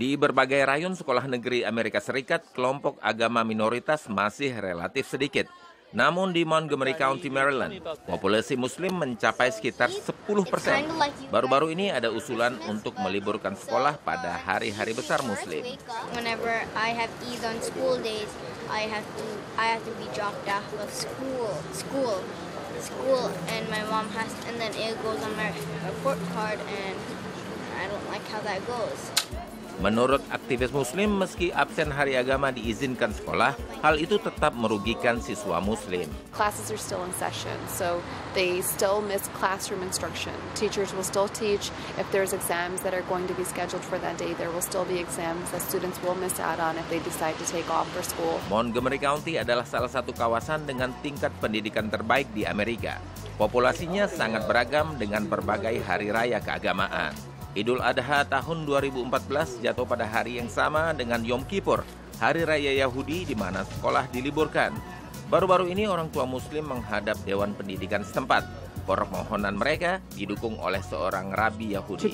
Di berbagai rayon sekolah negeri Amerika Serikat, kelompok agama minoritas masih relatif sedikit. Namun di Montgomery County, Maryland, populasi muslim mencapai sekitar 10 persen. Baru-baru ini ada usulan untuk meliburkan sekolah pada hari-hari besar muslim. Menurut aktivis muslim, meski absen hari agama diizinkan sekolah, hal itu tetap merugikan siswa muslim. Classes are still in session, so they still miss classroom instruction. Teachers will still teach. If there's exams that are going to be scheduled for that day, there will still be exams that students will miss out on if they decide to take off for school. Montgomery County adalah salah satu kawasan dengan tingkat pendidikan terbaik di Amerika. Populasinya sangat beragam dengan berbagai hari raya keagamaan. Idul Adha tahun 2014 jatuh pada hari yang sama dengan Yom Kippur, hari raya Yahudi di mana sekolah diliburkan. Baru-baru ini orang tua muslim menghadap Dewan Pendidikan setempat. Permohonan mereka didukung oleh seorang rabi Yahudi.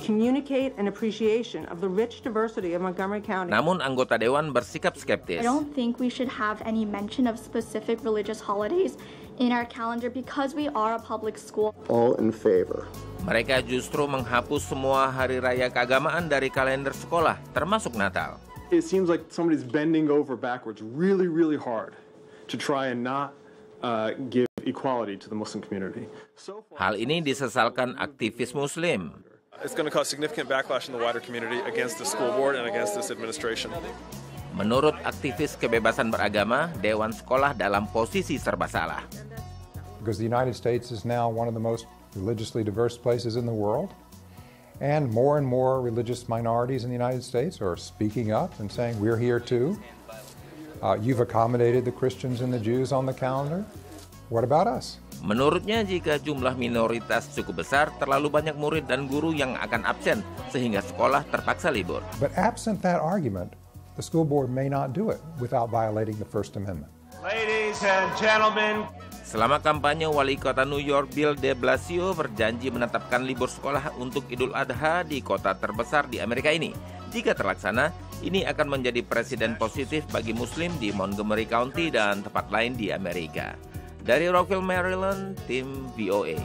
Namun anggota dewan bersikap skeptis. I don't think we should have any mention of specific religious holidays in our calendar because we are a public school. All in favor? Mereka justru menghapus semua hari raya keagamaan dari kalender sekolah, termasuk Natal. It seems like somebody's bending over backwards really, really hard to try and not uh, give equality to the Muslim community. So far, Hal ini disesalkan aktivis Muslim. It's going to cause significant backlash in the wider community against the school board and against this administration. Menurut aktivis kebebasan beragama, dewan sekolah dalam posisi serba salah. because the United States is now one of the most religiously diverse places in the world. And more and more religious minorities in the United States are speaking up and saying, We're here too. Uh, you've accommodated the Christians and the Jews on the calendar. What about us? Menurutnya, jika jumlah minoritas cukup besar, terlalu banyak murid dan guru yang akan absen, sehingga sekolah terpaksa libur. But absent that argument, the school board may not do it without violating the First Amendment. Ladies and gentlemen, Selama kampanye, Wali Kota New York Bill de Blasio berjanji menetapkan libur sekolah untuk Idul Adha di kota terbesar di Amerika ini. Jika terlaksana, ini akan menjadi presiden positif bagi Muslim di Montgomery County dan tempat lain di Amerika. Dari Rockville, Maryland, tim VOA.